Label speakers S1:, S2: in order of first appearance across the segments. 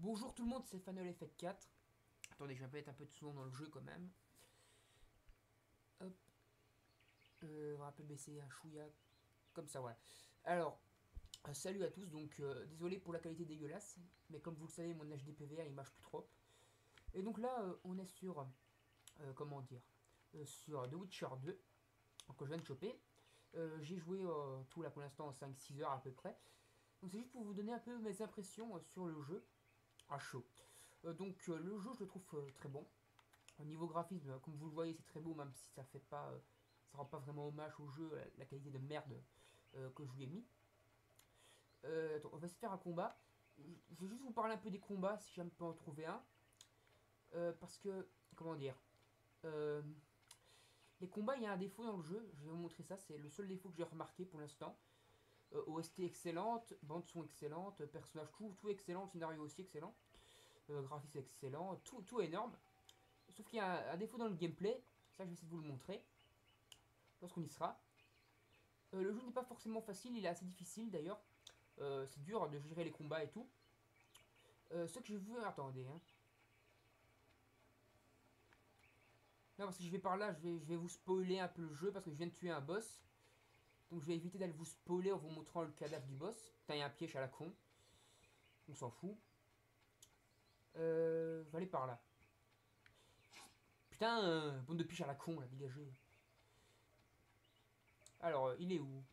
S1: Bonjour tout le monde, c'est Fanol Effect 4. Attendez, je vais mettre un peu de son dans le jeu quand même. Hop. Euh, on va un peu baisser un chouïa. Comme ça, voilà. Alors, euh, salut à tous. Donc, euh, désolé pour la qualité dégueulasse. Mais comme vous le savez, mon HDPVA il marche plus trop. Et donc là, on est sur. comment dire Sur The Witcher 2. Que je viens de choper. J'ai joué tout là pour l'instant 5-6 heures à peu près. Donc, c'est juste pour vous donner un peu mes impressions sur le jeu à chaud. Euh, donc euh, le jeu je le trouve euh, très bon. Au niveau graphisme, comme vous le voyez, c'est très beau, même si ça fait pas, ça rend pas vraiment hommage au jeu, la, qualité de merde que je lui ai mis. On va se faire un combat. Je vais juste vous parler un peu des combats, si je peux en trouver un. Parce que, comment dire, les combats, il y a un défaut dans le jeu. Je vais vous montrer ça. C'est le seul défaut que j'ai remarqué pour l'instant. Euh, OST excellente, bande son excellente, personnage tout, tout excellent, scénario aussi excellent, euh, graphisme excellent, tout, tout énorme. Sauf qu'il y a un, défaut dans le gameplay, ça je vais essayer de vous le montrer lorsqu'on y sera. Euh, le jeu n'est pas forcément facile, il est assez difficile d'ailleurs. C'est dur de gérer les combats et tout. Ce que je veux, attendez. Hein. Non, parce que je vais par là, je vais, je vais vous spoiler un peu le jeu parce que je viens de tuer un boss. Donc je vais éviter d'aller vous spoiler en vous montrant le cadavre du boss. Putain, il y a un piège à la con. On s'en fout. Euh, je aller par là. Putain, euh, bande de piche à la con, là, dégagez. Alors, euh, il est où?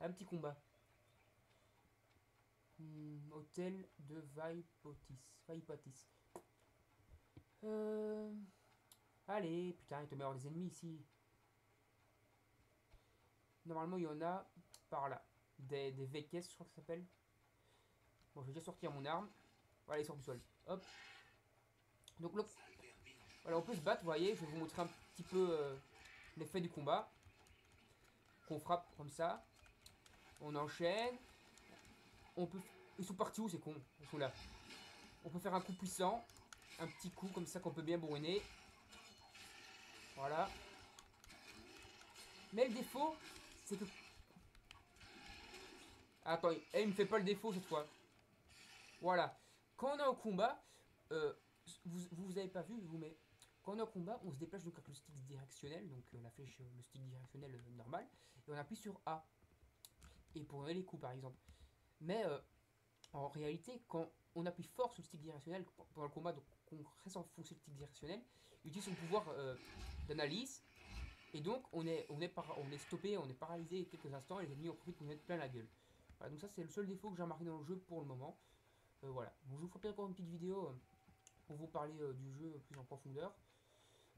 S1: Un petit combat. Hmm, hôtel de Vaipotis. Vaipotis. Euh... Allez, putain, il te avoir des ennemis ici. Normalement, il y en a par là. Des, des VKS, je crois que ça s'appelle. Bon, je vais déjà sortir mon arme. Voilà, il sort du sol. Hop. Donc là, voilà, on peut se battre, vous voyez. Je vais vous montrer un petit peu euh, l'effet du combat. Qu'on frappe comme ça. On enchaîne. On peut... Ils sont partis où, ces cons? Ils sont là. On peut faire un coup puissant. Un petit coup comme ça qu'on peut bien bourriner. Voilà. Mais le défaut, c'est que... Attends, elle il me fait pas le défaut cette fois. Voilà. Quand on est au combat, euh, vous, vous avez pas vu, vous mais quand on est au combat, on se déplace donc avec le stick directionnel, donc euh, la flèche, euh, le stick directionnel euh, normal, et on appuie sur A. Et pour donner les coups par exemple. Mais euh, en réalité, quand on appuie fort sur le stick directionnel pendant le combat, donc on reste enfoncé le stick directionnel, il utilise son pouvoir d'analyse, et donc on est, on, est par- on est stoppé, on est paralysé quelques instants, et les ennemis en profitent pour nous mettre plein la gueule. Voilà, donc ça c'est le seul défaut que j'ai remarqué dans le jeu pour le moment. Euh, voilà, bon, je vous ferai encore une petite vidéo euh, pour vous parler euh, du jeu plus en profondeur.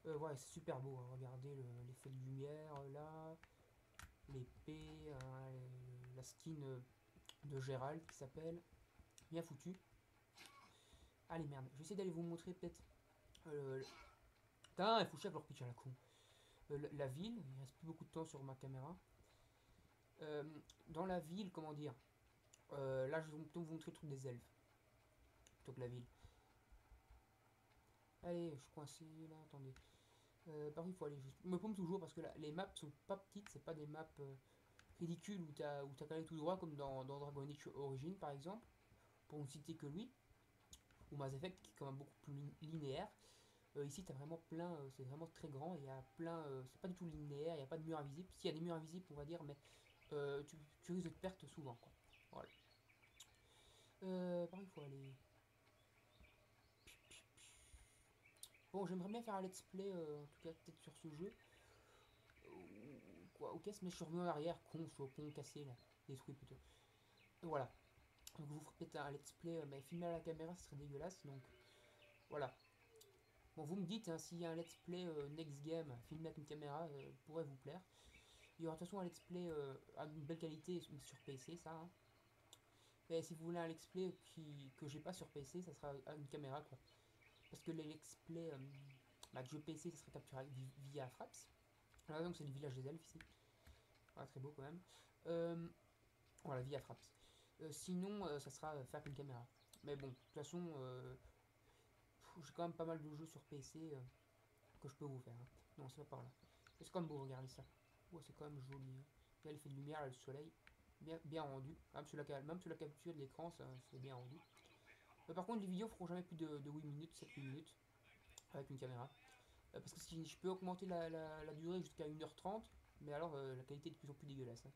S1: Ouais, c'est super beau, hein, regardez le- l'effet de lumière là, l'épée, hein, la skin de Gérald qui s'appelle, bien foutu. Allez merde, je vais essayer d'aller vous montrer peut-être... Putain, il faut que je leur pitch à la con. Euh, la- ville, il reste plus beaucoup de temps sur ma caméra. Euh, dans la ville, comment dire euh, Là, je vais vous montrer le truc des elfes. Plutôt que la ville. Allez, je suis coincé là, attendez. Par contre, il faut aller juste. Je me pompe toujours parce que les maps sont pas petites, c'est pas des maps ridicules où t'as où t'as tout droit comme dans, dans Dragon Age Origin par exemple, pour ne citer que lui, ou Mass Effect qui est quand même beaucoup plus lin- linéaire. Euh, ici, t'as vraiment plein, euh, c'est vraiment très grand, il y a plein, euh, c'est pas du tout linéaire, il n'y a pas de mur invisible. S'il y a des murs invisibles, on va dire, mais euh, tu, tu risques de te perdre souvent, quoi. Voilà. Euh, par il faut aller? Bon, j'aimerais bien faire un let's play, euh, en tout cas peut-être sur ce jeu. Ou quoi, ok, mais je suis revenu en arrière, con, je suis au pont cassé là, détruit plutôt. Voilà. Donc vous ferez peut-être un let's play, euh, mais filmé à la caméra, ce serait dégueulasse, donc voilà. Bon, vous me dites hein, s'il y a un let's play euh, next game filmé avec une caméra euh, pourrait vous plaire. Il y aura de toute façon un let's play euh, à une belle qualité sur PC, ça. hein. Mais si vous voulez un let's play qui, que j'ai pas sur PC, ça sera à une caméra quoi. Parce que les let's play euh, bah, de jeux PC, ça serait capturé vi- via Fraps. Voilà, donc c'est le village des elfes ici. Voilà, très beau quand même. Euh, voilà, via Fraps. Euh, sinon, euh, ça sera euh, fait avec une caméra. Mais bon, de toute façon, euh, j'ai quand même pas mal de jeux sur PC euh, que je peux vous faire. hein. Non, c'est pas par là. C'est même beau, regardez ça. C'est quand même joli. hein. Il y a l'effet de lumière, là, le soleil. Bien, rendu. Même sur, la, capture de l'écran, c'est bien rendu. par contre, les vidéos feront jamais plus de, de 8 minutes, 7 minutes avec une caméra. parce que si je peux augmenter la, la, durée jusqu'à 1h30, mais alors la qualité est de plus en plus dégueulasse. Hein.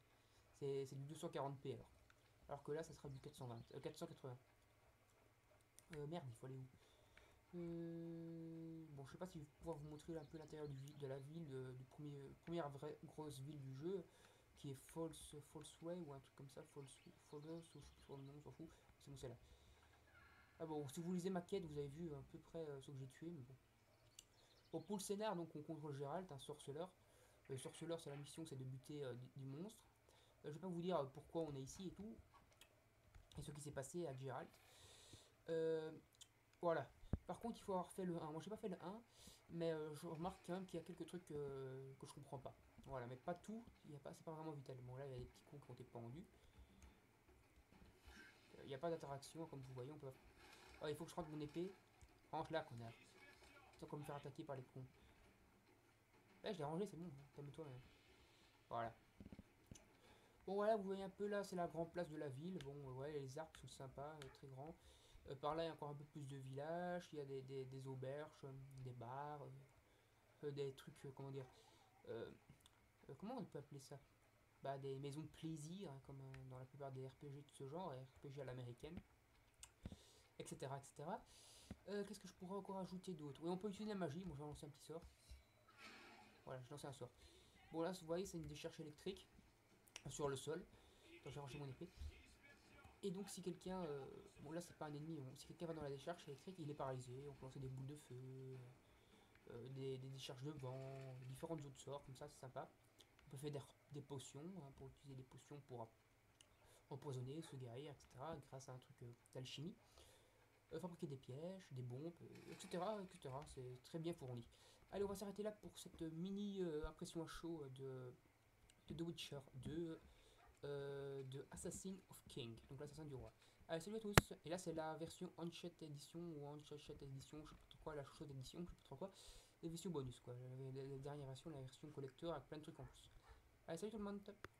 S1: C'est du 240p alors. Alors que là, ça sera du 420, 480. merde, il faut aller où? Euh, bon, je sais pas si je vais pouvoir vous montrer un peu l'intérieur de la ville, du premier, première vraie grosse ville du jeu, qui est False, False Way ou un truc comme ça, False, False, ou je sais s'en fout, c'est bon, c'est là. Ah bon, si vous lisez ma quête, vous avez vu à peu près euh, ce que j'ai tué, mais bon. Pour le scénar, donc on contrôle Gérald, un sorceleur. Le sorceleur, c'est la mission, c'est de buter euh, du, monstre. je vais pas vous dire pourquoi on est ici et tout, et ce qui s'est passé avec Gérald. voilà, par contre, il faut avoir fait le 1. Moi, j'ai pas fait le 1, mais euh, je remarque quand même qu'il y a quelques trucs euh, que je comprends pas. Voilà, mais pas tout. Pas, c'est pas vraiment vital. Bon, là, il y a des petits cons qui ont été pendus. Il n'y a pas d'interaction, comme vous voyez. On peut. Oh, il faut que je rentre mon épée. Rentre là, connard. Sans qu'on me faire attaquer par les cons. Eh, je l'ai rangé, c'est bon. Calme-toi. Voilà. Bon, voilà, vous voyez un peu là, c'est la grande place de la ville. Bon, ouais, les arbres sont sympas, euh, très grands. Euh, par là, il y a encore un peu plus de villages. Il y a des, auberges, des bars, euh, des trucs, comment dire. comment on peut appeler ça? Bah, Des maisons de plaisir, hein, comme dans la plupart des RPG de ce genre, RPG à l'américaine, etc. etc. Qu'est-ce que je pourrais encore ajouter d'autre? Oui, on peut utiliser la magie. Bon, je vais lancer un petit sort. Voilà, je lance un sort. Bon, là, vous voyez, c'est une décharge électrique sur le sol. Donc, j'ai rangé mon épée. Et donc si quelqu'un, euh, bon là c'est pas un ennemi, si quelqu'un va dans la décharge électrique, il est paralysé, on peut lancer des boules de feu, euh, des, décharges de vent, différentes autres sorts, comme ça c'est sympa. On peut faire des, potions, hein, pour utiliser des potions pour empoisonner, se guérir, etc. grâce à un truc euh, d'alchimie. fabriquer des pièges, des bombes, etc. etc. C'est très bien fourni. Allez, on va s'arrêter là pour cette mini impression à chaud de, de The Witcher 2. Euh, de Assassin of King, donc l'assassin du roi. Allez, salut à tous, et là c'est la version Uncharted Edition ou Uncharted Edition, je sais pas trop quoi, la chose d'édition, je sais pas trop quoi, versions bonus quoi, la, la, dernière version, la version collector avec plein de trucs en plus. Allez, salut tout le monde